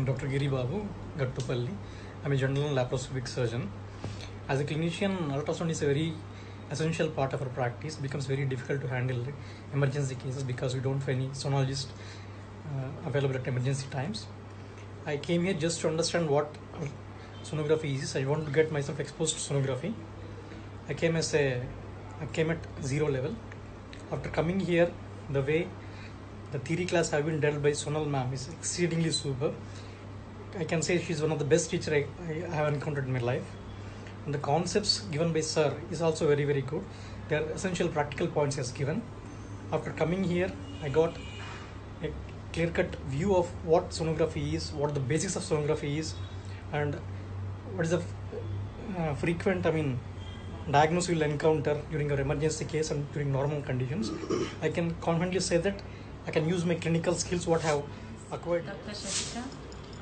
I'm Dr. Giri Babu, Gattupalli. I'm a general laparoscopic surgeon. As a clinician, ultrasound is a very essential part of our practice. It becomes very difficult to handle emergency cases because we don't have any sonologist uh, available at emergency times. I came here just to understand what sonography is. I want to get myself exposed to sonography. I came as a I came at zero level. After coming here, the way the theory class have been dealt by Sonal ma'am is exceedingly superb. I can say she's one of the best teacher I, I have encountered in my life. And the concepts given by sir is also very very good. There are essential practical points has given. After coming here, I got a clear-cut view of what sonography is, what the basics of sonography is, and what is the uh, frequent, I mean, diagnosis you'll encounter during your emergency case and during normal conditions. I can confidently say that I can use my clinical skills, what I have acquired. Dr. Shashika,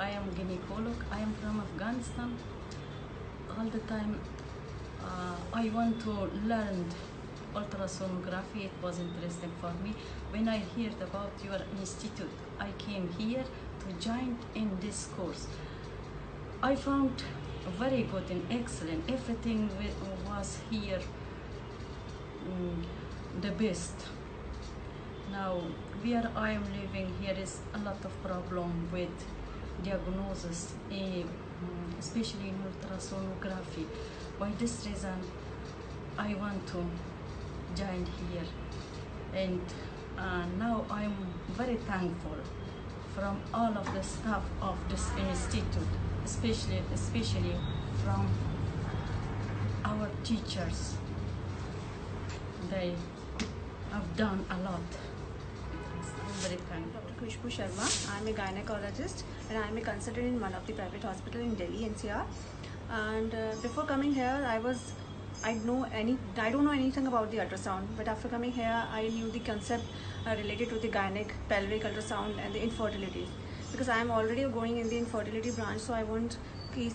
I am gynecolog. I am from Afghanistan. All the time, uh, I want to learn ultrasonography. It was interesting for me. When I heard about your institute, I came here to join in this course. I found very good and excellent. Everything was here mm, the best. Now, where I am living, here is a lot of problem with diagnosis, mm, especially in ultrasonography. By this reason, I want to join here, and uh, now I am very thankful from all of the staff of this institute, especially especially from our teachers. They have done a lot. I'm very thankful. Kushbu Sharma. I'm a gynecologist and I'm a consultant in one of the private hospital in Delhi, NCR. And uh, before coming here, I was, I know any, I don't know anything about the ultrasound. But after coming here, I knew the concept uh, related to the gynec, pelvic ultrasound, and the infertility. Because I am already going in the infertility branch, so I want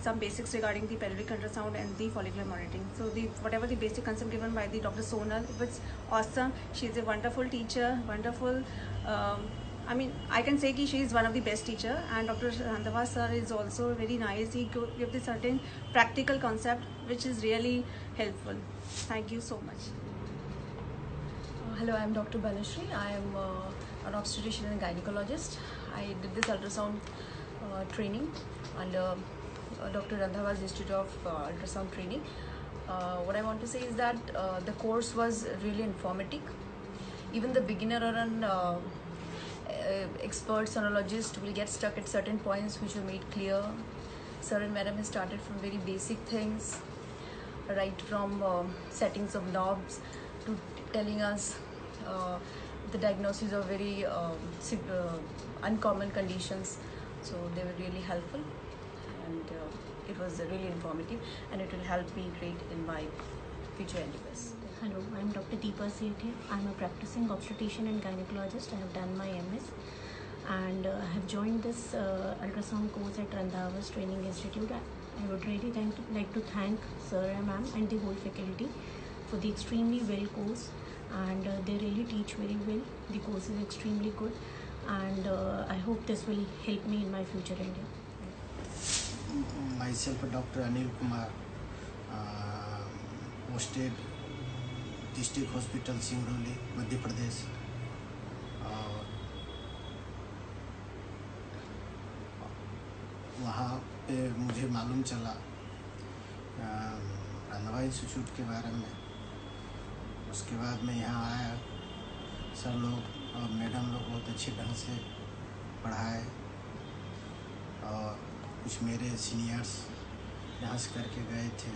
some basics regarding the pelvic ultrasound and the follicular monitoring. So the whatever the basic concept given by the Dr. Sonal, it was awesome. She's a wonderful teacher, wonderful. Um, I mean, I can say that she is one of the best teacher, and Dr. Randhawa sir is also very nice. He go- give the certain practical concept which is really helpful. Thank you so much. Uh, Hello, I'm Dr. Banashri. I am uh, an obstetrician and gynecologist. I did this ultrasound uh, training under uh, Dr. Randhawa's Institute of uh, Ultrasound Training. What I want to say is that the course was really informative. Even the beginner or an expert sonologist will get stuck at certain points which were made clear. Sir and Madam has started from very basic things right from um, settings of knobs to telling us uh, the diagnosis of very um, uh, uncommon conditions. So they were really helpful and uh, it was really informative and it will help me great in my future endeavors. Hello, I'm Dr. Deepa Sethi. I'm a practicing obstetrician and gynecologist. I have done my MS and uh, I have joined this uh, ultrasound course at Randhawa's Training Institute. I I would really thank, like to thank Sir and Ma'am and the whole faculty for the extremely well course and uh, they really teach very well. The course is extremely good and uh, I hope this will help me in my future endeavor. myself Dr. Anil Kumar, posted district hospital Singrauli Madhya Pradesh. और वहाँ पे मुझे मालूम चला Randhawa institute के बारे में। उसके बाद मैं यहाँ आया। सर लोग और मैडम लोग बहुत अच्छे ढंग से पढ़ाए। और कुछ मेरे सीनियर्स यहाँ से करके गए थे।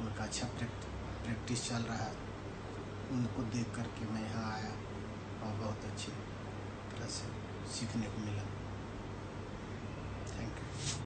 उनका अच्छा प्रैक्ट, प्रैक्टिस चल रहा है। उनको देख करके मैं यहाँ आया और बहुत अच्छी तरह से सीखने को मिला। Thank you